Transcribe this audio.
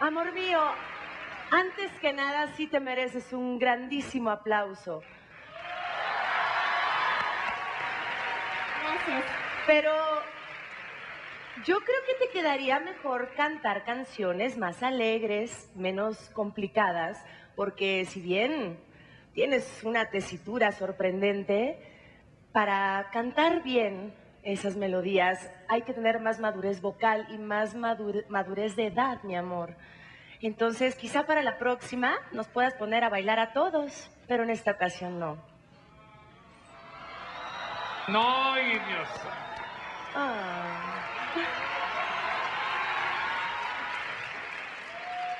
amor mío, antes que nada sí te mereces un grandísimo aplauso. Gracias. Pero yo creo que te quedaría mejor cantar canciones más alegres, menos complicadas, porque si bien tienes una tesitura sorprendente, para cantar bien esas melodías hay que tener más madurez vocal y más madur- madurez de edad, mi amor. Entonces, quizá para la próxima nos puedas poner a bailar a todos, pero en esta ocasión no. No, Dios. Ah.